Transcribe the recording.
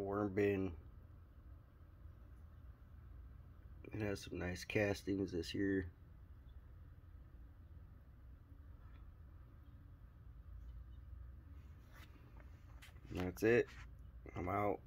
worm bin. It has some nice castings this year. That's it. I'm out.